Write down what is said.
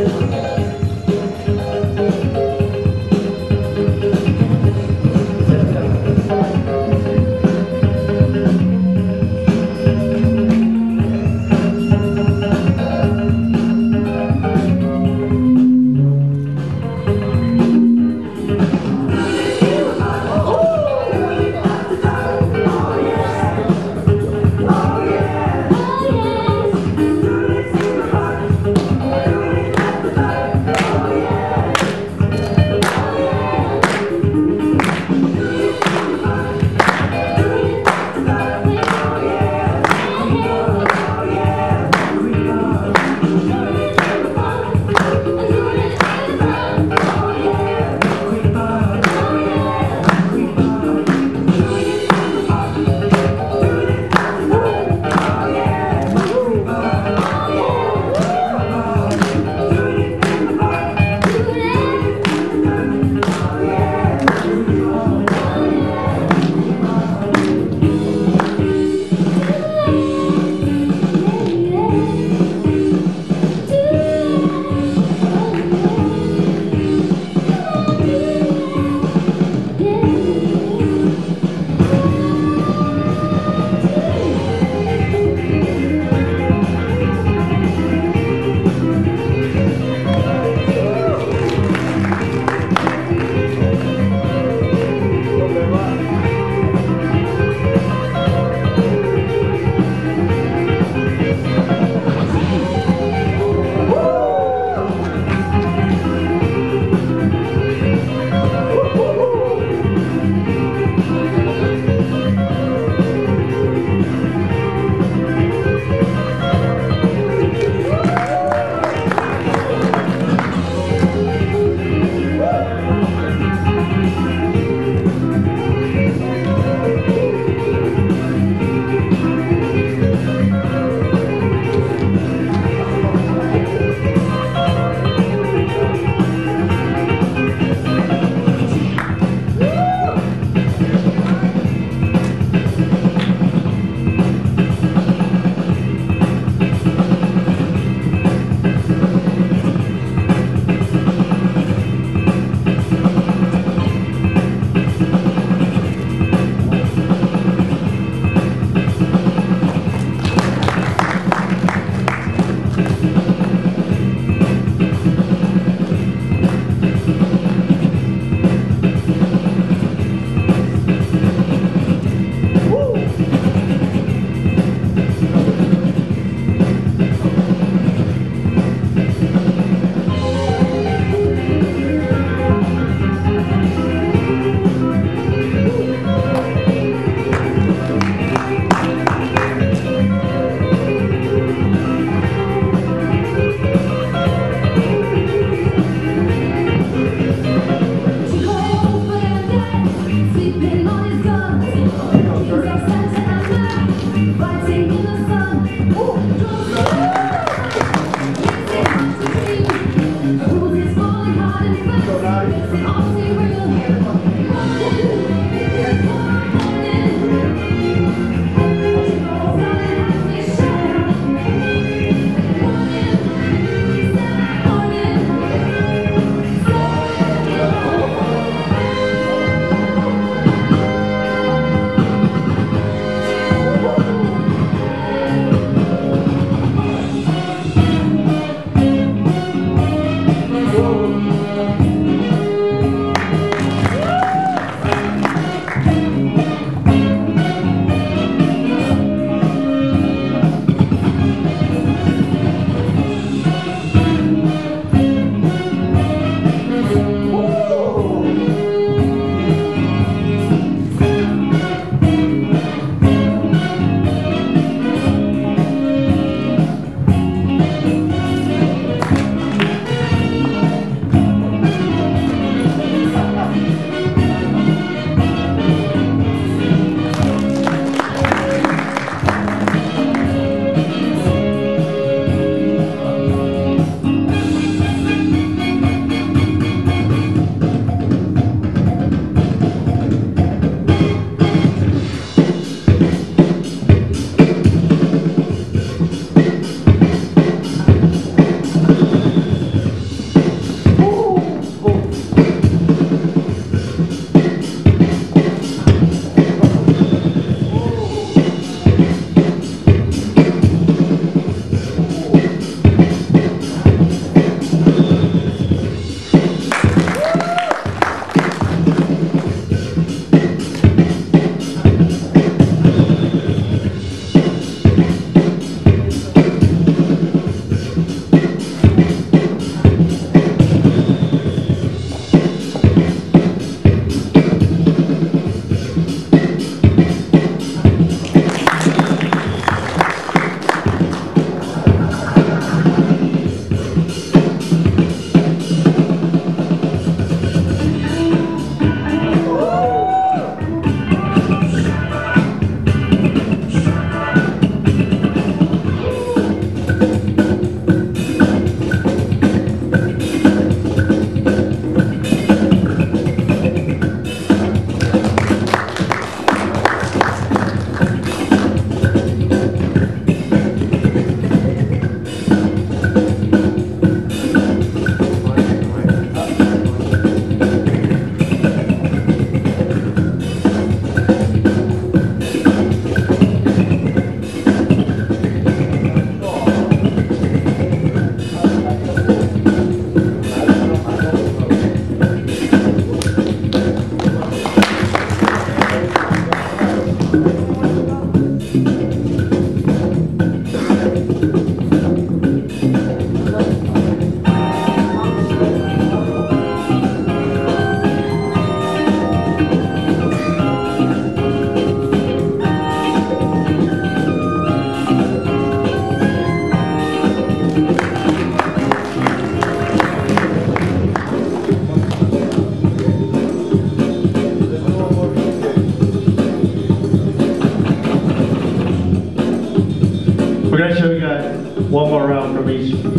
Oh, One